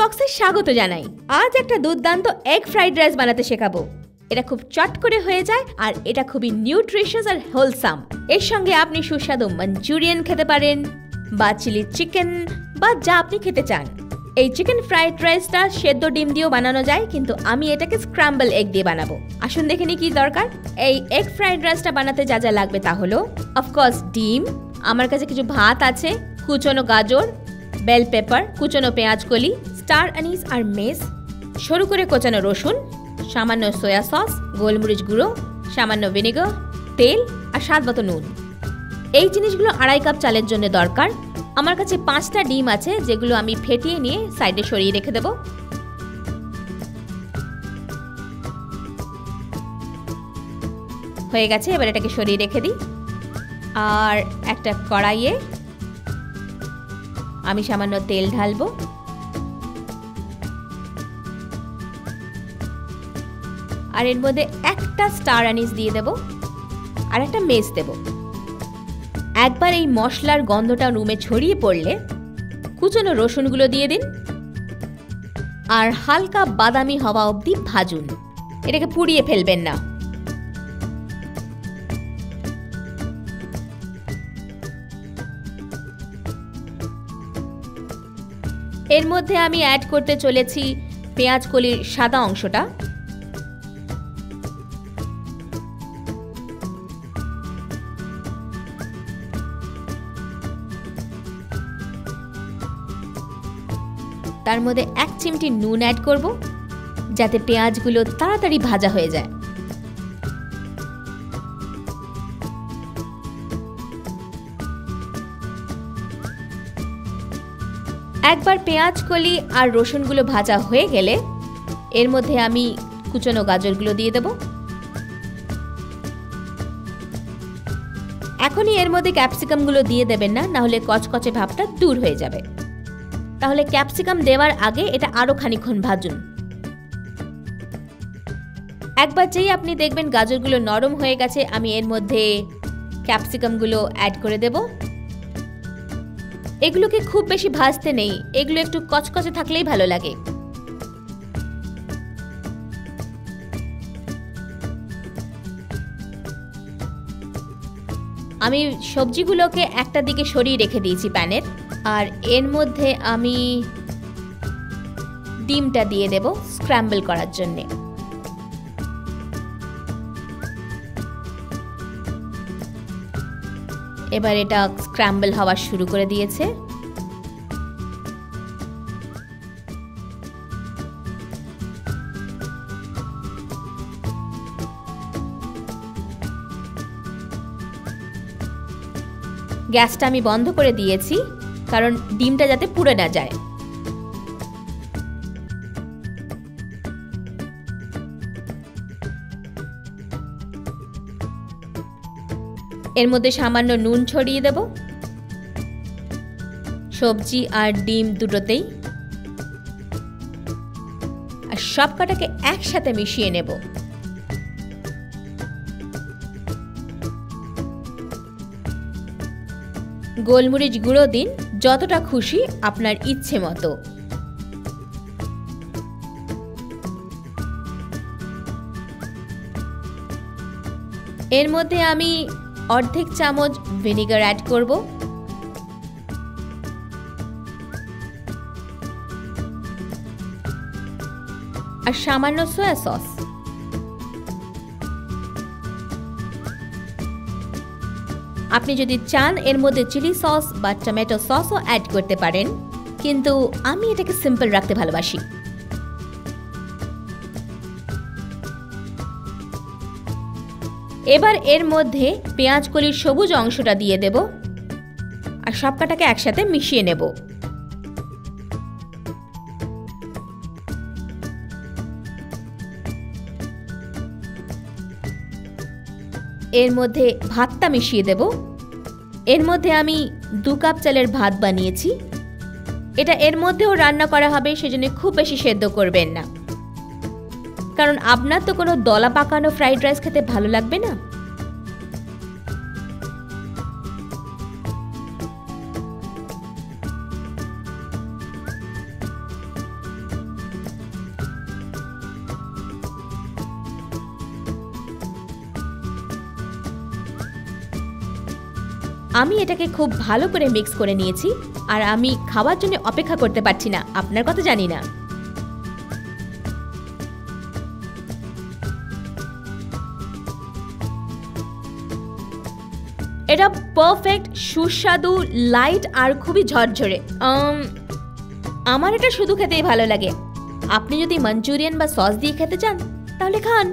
বক্সে স্বাগত জানাই। আজ একটা দুর্দান্ত এগ ফ্রাইড রাইস বানাতে শেখাবো। এটা খুব চট করে হয়ে যায় আর এটা খুবই নিউট্রিশিয়াস আর হোলসাম এর সঙ্গে আপনি সুস্বাদু মাঞ্চুরিয়ান খেতে পারেন, বা চিলি চিকেন বা যা আপনি খেতে চান। এই চিকেন ফ্রাইড রাইসটা সেদ্ধ ডিম দিয়েও বানানো যায়, কিন্তু আমি এটাকে স্ক্রাম্বল এগ দিয়ে বানাবো। আসুন দেখে নি কি দরকার। এই এগ ফ্রাইড রাইসটা বানাতে যা যা লাগবে তা হলো অফকোর্স ডিম, আমার কাছে কিছু ভাত আছে, কুচনো গাজর বেল পেপার কুচনো পেঁয়াজ কলি স্টার আনিস আর মেস সরু করে কোচানো রসুন, সামান্য সয়া সস গোলমরিচ গুঁড়ো, সামান্য ভিনেগার তেল আর স্বাদ মতো নুন। এই জিনিসগুলো আড়াই কাপ চালের জন্য দরকার। আমার কাছে পাঁচটা ডিম আছে যেগুলো আমি ফেটিয়ে নিয়ে সাইডে সরিয়ে রেখে দেব। হয়ে গেছে, এবার এটাকে সরিয়ে রেখে দিই। আর একটা কড়াইয়ে আমি সামান্য তেল ঢালবো। আর এর মধ্যে একটা স্টার আনিস দিয়ে দেব আর একটা মেস দেব। একবার এই মশলার গন্ধটা রুমে ছড়িয়ে পড়লে কুচনো রসুনগুলো দিয়ে দিন আর হালকা বাদামি হওয়া অবধি ভাজুন। এটাকে পুড়িয়ে ফেলবেন না। এর মধ্যে আমি অ্যাড করতে চলেছি পেঁয়াজ কলির সাদা অংশটা। তার মধ্যে এক চিমটি নুন অ্যাড করব, যাতে পেঁয়াজগুলো তাড়াতাড়ি ভাজা হয়ে যায়। একবার পেঁয়াজ, কলি আর রসুনগুলো ভাজা হয়ে গেলে এর মধ্যে আমি কুচনো গাজরগুলো দিয়ে দেব। এখনই এর মধ্যে ক্যাপসিকামগুলো দিয়ে দেবেন না, নাহলে কচকচে ভাবটা দূর হয়ে যাবে। তাহলে ক্যাপসিকাম দেওয়ার আগে এটা আরও খানিক্ষণ ভাজুন। একবার যেই আপনি দেখবেন গাজরগুলো নরম হয়ে গেছে, আমি এর মধ্যে ক্যাপসিকামগুলো অ্যাড করে দেব। এগুলোকে খুব বেশি ভাজতে নেই, এগুলো একটু কচকচে থাকলেই ভালো লাগে। আমি সবজিগুলোকে একটা দিকে সরিয়ে রেখে দিয়েছি প্যানের। আর এর মধ্যে আমি ডিমটা দিয়ে দেব স্ক্র্যাম্বল করার জন্যে। এবার এটা স্ক্র্যাম্বল হওয়া শুরু করে দিয়েছে। গ্যাসটা আমি বন্ধ করে দিয়েছি। কারণ ডিমটা যাতে পুড়ে না যায়। এর মধ্যে সামান্য নুন ছড়িয়ে দেব। সবজি আর ডিম দুটোতেই। আর সব কটাকে একসাথে মিশিয়ে নেব। গোলমরিচ গুঁড়ো দিন যতটা খুশি আপনার ইচ্ছে মতো। এর মধ্যে আমি অর্ধেক চামচ ভিনিগার অ্যাড করব। আর সামান্য সয়া সস। আপনি যদি চান, এর মধ্যে চিলি সস বা টমেটো সসও অ্যাড করতে পারেন। কিন্তু আমি এটাকে সিম্পল রাখতে ভালোবাসি। এবার এর মধ্যে পেঁয়াজ কলির সবুজ অংশটা দিয়ে দেব। আর সবকাটাকে একসাথে মিশিয়ে নেব। এর মধ্যে ভাতটা মিশিয়ে দেব। এর মধ্যে আমি দু কাপ চালের ভাত বানিয়েছি। এটা এর মধ্যেও রান্না করা হবে, সেজন্য খুব বেশি সেদ্ধ করবেন না। কারণ আপনার তো কোনো দলা পাকানো ফ্রাইড রাইস খেতে ভালো লাগবে না। আমি এটাকে খুব ভালো করে মিক্স করে নিয়েছি, আর আমি খাওয়ার জন্য অপেক্ষা করতে পারছি না, আপনার কথা জানি না। এটা পারফেক্ট সুস্বাদু লাইট আর খুবই ঝরঝরে। আমার এটা শুধু খেতেই ভালো লাগে। আপনি যদি মাঞ্চুরিয়ান বা সস দিয়ে খেতে চান, তাহলে খান।